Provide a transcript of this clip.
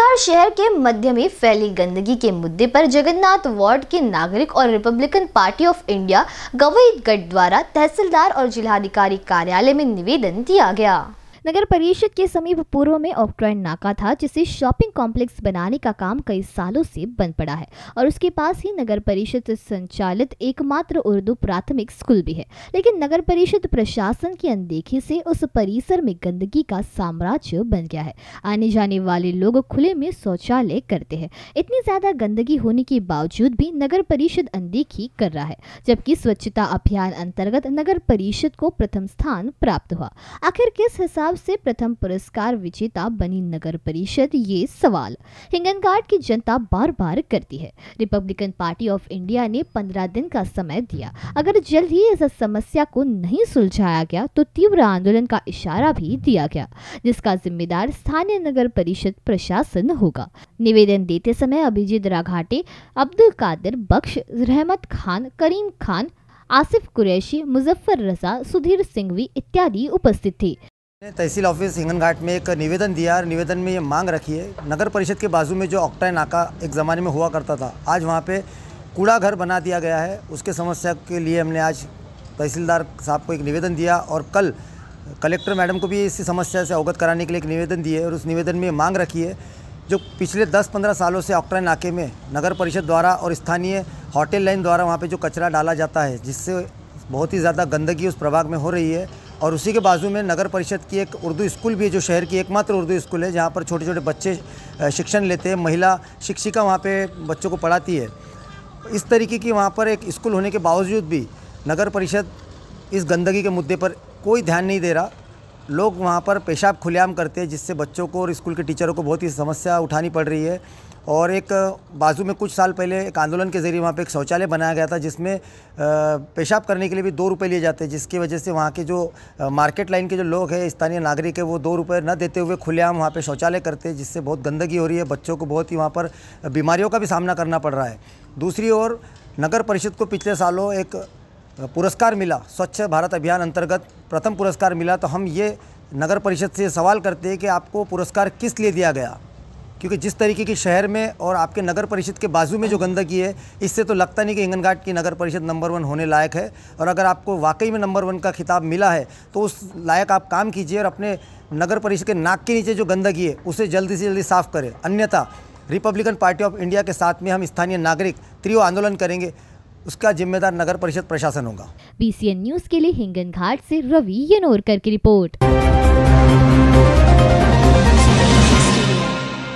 हिंगनघाट शहर के मध्य में फैली गंदगी के मुद्दे पर जगन्नाथ वार्ड के नागरिक और Republican Party of India Gavai गढ़ द्वारा तहसीलदार और जिलाधिकारी कार्यालय में निवेदन दिया गया। नगर परिषद के समीप पूर्व में ऑक्ट्रॉइन नाका था, जिसे शॉपिंग कॉम्प्लेक्स बनाने का काम कई सालों से बंद पड़ा है और उसके पास ही नगर परिषद संचालित एकमात्र उर्दू प्राथमिक स्कूल भी है। लेकिन नगर परिषद प्रशासन की अनदेखी से उस परिसर में गंदगी का साम्राज्य बन गया है। आने जाने वाले लोग खुले में शौचालय करते हैं। इतनी ज़्यादा गंदगी होने के बावजूद भी नगर परिषद अनदेखी कर रहा है, जबकि स्वच्छता अभियान अंतर्गत नगर परिषद को प्रथम स्थान प्राप्त हुआ। आखिर किस हिसाब हिसाब से प्रथम पुरस्कार विजेता बनी नगर परिषद, ये सवाल। हिंगनघाट की जनता बार बार करती है। रिपब्लिकन पार्टी ऑफ़ इंडिया ने पंद्रह दिन का समय दिया। अगर जल्द ही इस समस्या को नहीं सुलझाया गया तो तीव्र आंदोलन का इशारा भी दिया गया, जिसका जिम्मेदार स्थानीय नगर परिषद प्रशासन होगा। निवेदन देते समय अभिजीत राघाटे, अब्दुल कादिर बख्श, रहमत खान, करीम खान, आसिफ कुरैशी, मुजफ्फर रजा, सुधीर सिंघवी इत्यादि उपस्थित थे। तहसील ऑफ़िस हिंगन घाट में एक निवेदन दिया और निवेदन में ये मांग रखी है। नगर परिषद के बाजू में जो ऑक्टाई नाका एक ज़माने में हुआ करता था, आज वहाँ पे कूड़ा घर बना दिया गया है। उसके समस्या के लिए हमने आज तहसीलदार साहब को एक निवेदन दिया और कल कलेक्टर मैडम को भी इसी समस्या से अवगत कराने के लिए एक निवेदन दिए और उस निवेदन में मांग रखी है जो पिछले 10-15 सालों से ऑक्टाई नाके में नगर परिषद द्वारा और स्थानीय होटल लाइन द्वारा वहाँ पे जो कचरा डाला जाता है, जिससे बहुत ही ज़्यादा गंदगी उस प्रभाग में हो रही है। और उसी के बाजू में नगर परिषद की एक उर्दू स्कूल भी है, जो शहर की एकमात्र उर्दू स्कूल है, जहाँ पर छोटे छोटे बच्चे शिक्षण लेते हैं। महिला शिक्षिका वहाँ पर बच्चों को पढ़ाती है। इस तरीके की वहाँ पर एक स्कूल होने के बावजूद भी नगर परिषद इस गंदगी के मुद्दे पर कोई ध्यान नहीं दे रहा। लोग वहाँ पर पेशाब खुलेआम करते हैं, जिससे बच्चों को और स्कूल के टीचरों को बहुत ही समस्या उठानी पड़ रही है। और एक बाजू में कुछ साल पहले एक आंदोलन के ज़रिए वहाँ पे एक शौचालय बनाया गया था, जिसमें पेशाब करने के लिए भी दो रुपये लिए जाते हैं, जिसकी वजह से वहाँ के जो मार्केट लाइन के जो लोग हैं, स्थानीय नागरिक है, वो दो रुपये न देते हुए खुलेआम वहाँ पे शौचालय करते हैं, जिससे बहुत गंदगी हो रही है, बच्चों को बहुत ही वहाँ पर बीमारियों का भी सामना करना पड़ रहा है। दूसरी ओर नगर परिषद को पिछले सालों एक पुरस्कार मिला स्वच्छ भारत अभियान अंतर्गत प्रथम पुरस्कार मिला तो हम ये नगर परिषद से सवाल करते हैं कि आपको पुरस्कार किस लिए दिया गया? क्योंकि जिस तरीके की शहर में और आपके नगर परिषद के बाजू में जो गंदगी है इससे तो लगता नहीं कि इंगनघाट की नगर परिषद नंबर वन होने लायक है। और अगर आपको वाकई में नंबर वन का खिताब मिला है तो उस लायक आप काम कीजिए और अपने नगर परिषद के नाक के नीचे जो गंदगी है उसे जल्दी से जल्दी साफ़ करें। अन्यथा रिपब्लिकन पार्टी ऑफ़ इंडिया के साथ में हम स्थानीय नागरिक त्रियो आंदोलन करेंगे। उसका जिम्मेदार नगर परिषद प्रशासन होगा। बीसीएन न्यूज़ के लिए हिंगन घाट ऐसी रवि यनोरकर की रिपोर्ट।